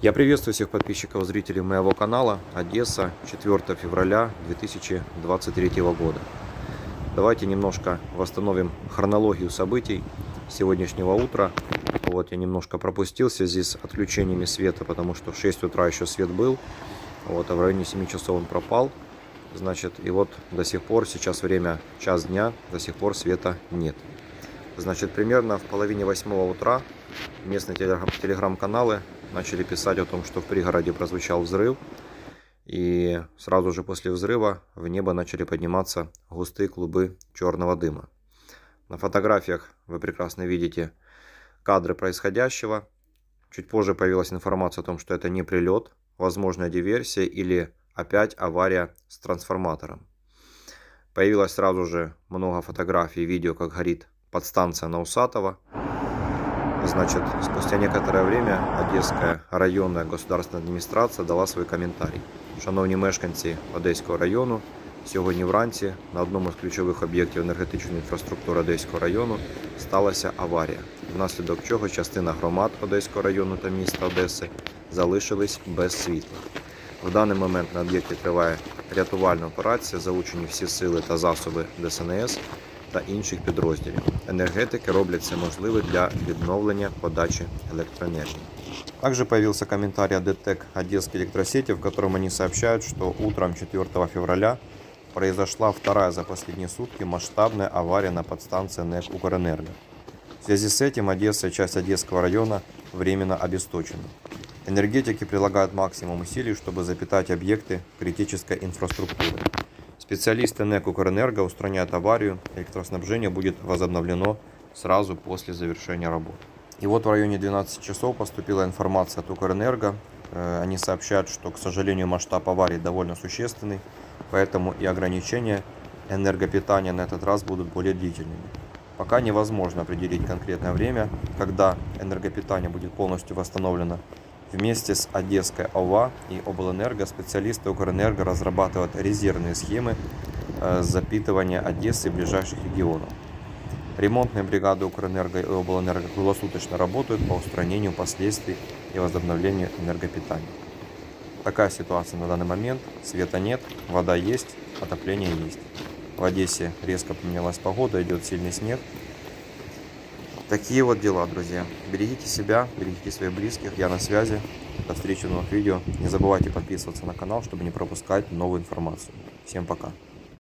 Я приветствую всех подписчиков и зрителей моего канала Одесса, 4 февраля 2023 года. Давайте немножко восстановим хронологию событий сегодняшнего утра. Вот я немножко пропустил в связи с отключениями света, потому что в 6 утра еще свет был. Вот, а в районе 7 часов он пропал. Значит, и вот до сих пор, сейчас время час дня, до сих пор света нет. Значит, примерно в половине восьмого утра местные телеграм-каналы начали писать о том, что в пригороде прозвучал взрыв. И сразу же после взрыва в небо начали подниматься густые клубы черного дыма. На фотографиях вы прекрасно видите кадры происходящего. Чуть позже появилась информация о том, что это не прилет, возможная диверсия или опять авария с трансформатором. Появилось сразу же много фотографий и видео, как горит подстанция на Усатого. Значит, спустя некоторое время Одеська районна государственна адміністрація дала свій коментарій. Шановні мешканці Одеського району, сьогодні вранці на одному з ключових об'єктів енергетичної інфраструктури Одеського району сталася аварія, внаслідок чого частина громад Одеського району та міста Одеси залишились без світла. В даний момент на об'єкті триває рятувальна операція, залучені всі сили та засоби ДСНС та інших підрозділів. Енергетики роблять все можливе для відновлення подачи электроэнергии. Также появился комментарий от ДТЭК Одесской электросети, в котором они сообщают, что утром 4 февраля произошла вторая за последние сутки масштабная авария на подстанции НЭК Укрэнерго. В связи с этим Одесса и часть Одесского района временно обесточена. Энергетики прилагают максимум усилий, чтобы запитать объекты критической инфраструктуры. Специалисты НЭК Укрэнерго устраняют аварию, электроснабжение будет возобновлено сразу после завершения работ. И вот в районе 12 часов поступила информация от Укрэнерго. Э, они сообщают, что, к сожалению, масштаб аварии довольно существенный, поэтому и ограничения энергопитания на этот раз будут более длительными. Пока невозможно определить конкретное время, когда энергопитание будет полностью восстановлено, Вместе с Одесской ОВА и Облэнерго специалисты Укрэнерго разрабатывают резервные схемы э, запитывания Одессы и ближайших регионов. Ремонтные бригады Укрэнерго и Облэнерго круглосуточно работают по устранению последствий и возобновлению энергопитания. Такая ситуация на данный момент. Света нет, вода есть, отопление есть. В Одессе резко поменялась погода, идет сильный снег. Такие вот дела, друзья. Берегите себя, берегите своих близких. Я на связи. До встречи в новых видео. Не забывайте подписываться на канал, чтобы не пропускать новую информацию. Всем пока.